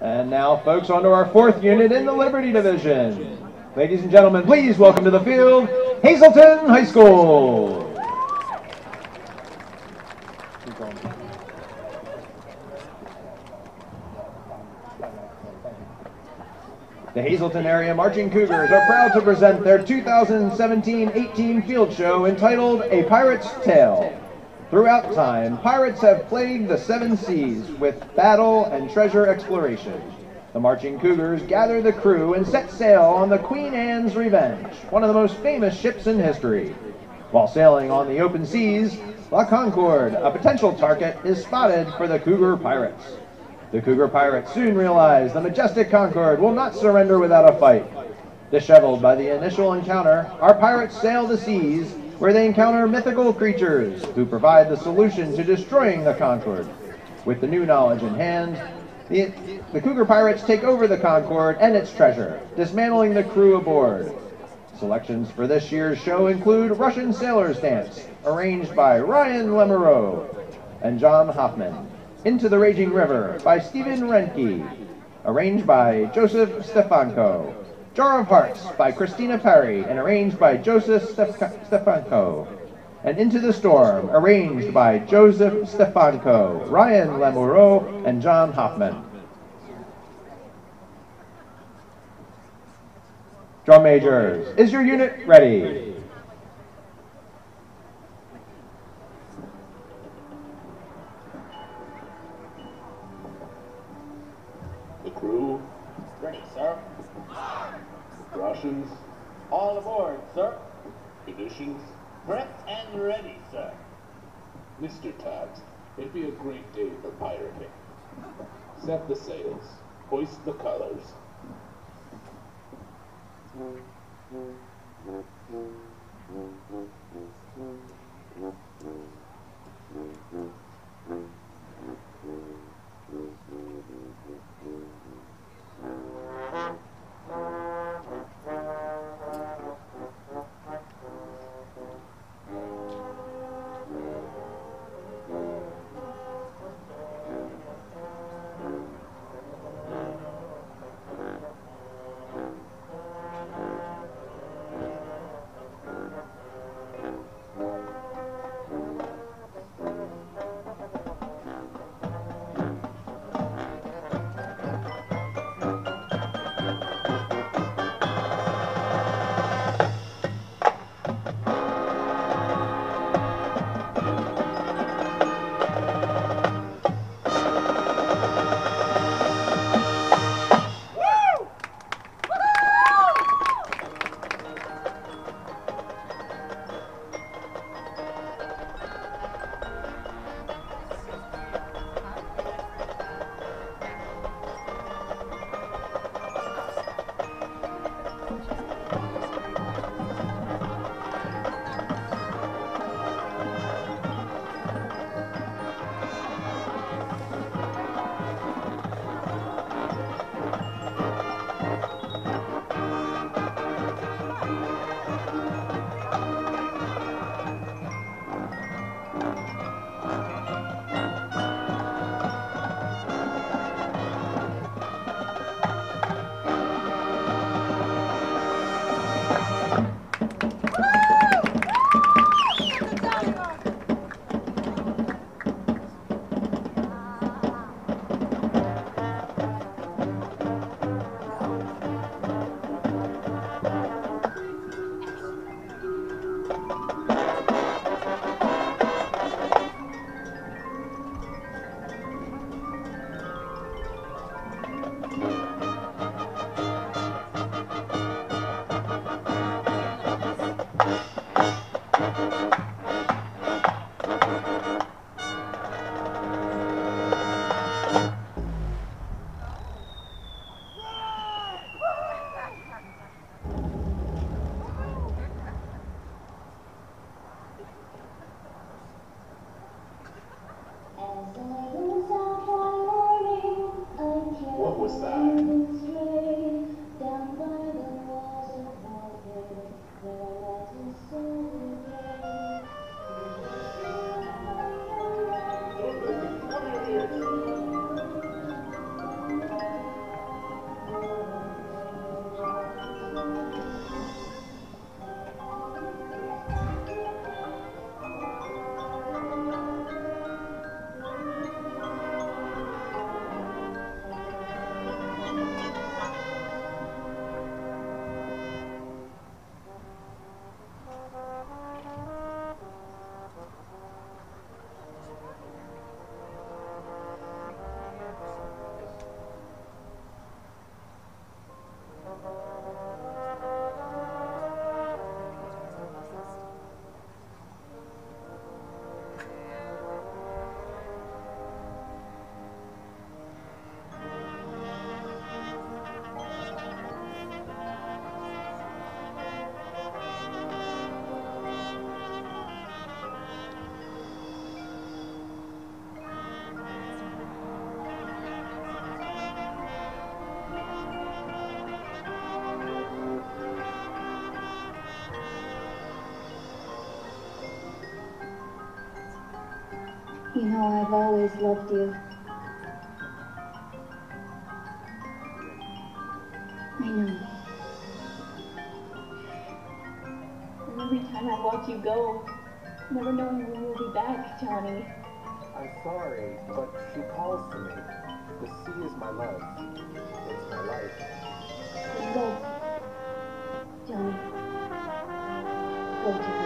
And now, folks, on to our fourth unit in the Liberty Division. Ladies and gentlemen, please welcome to the field Hazleton High School. The Hazleton Area Marching Cougars are proud to present their 2017-18 field show entitled A Pirate's Tale. Throughout time, pirates have plagued the seven seas with battle and treasure exploration. The Marching Cougars gather the crew and set sail on the Queen Anne's Revenge, one of the most famous ships in history. While sailing on the open seas, La Concorde, a potential target, is spotted for the Cougar Pirates. The Cougar Pirates soon realize the majestic Concorde will not surrender without a fight. Disheveled by the initial encounter, our pirates sail the seas where they encounter mythical creatures who provide the solution to destroying the Concorde. With the new knowledge in hand, the, the Cougar Pirates take over the Concorde and its treasure, dismantling the crew aboard. Selections for this year's show include Russian Sailor's Dance, arranged by Ryan Lemereau and John Hoffman. Into the Raging River by Steven Reineke, arranged by Joseph Stefanko. Jar of Hearts by Christina Perri and arranged by Joseph Stef Stefanko. And Into the Storm, arranged by Joseph Stefanko, Ryan Lemoreau, and John Hoffman. Drum majors, is your unit ready? All aboard, sir. Conditions. Prepped and ready, sir. Mr. Tubbs, it'd be a great day for pirating. Set the sails. Hoist the colors. You know, I've always loved you. I know. And every time I watch you go, never knowing when you'll be back, Johnny. I'm sorry, but she calls to me. The sea is my love. It's my life. Go. Johnny. Go to her.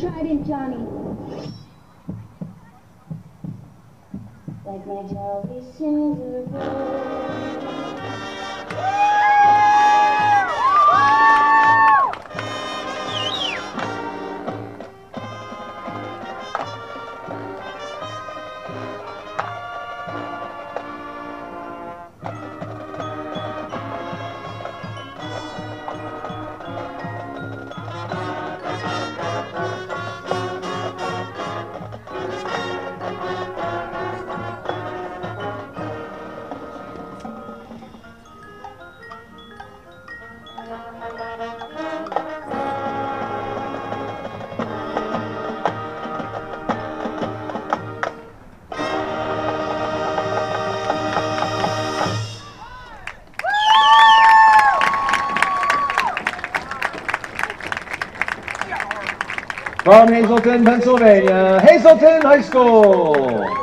Trident, Johnny. Like my jolly From Hazleton, Pennsylvania, Hazleton High School.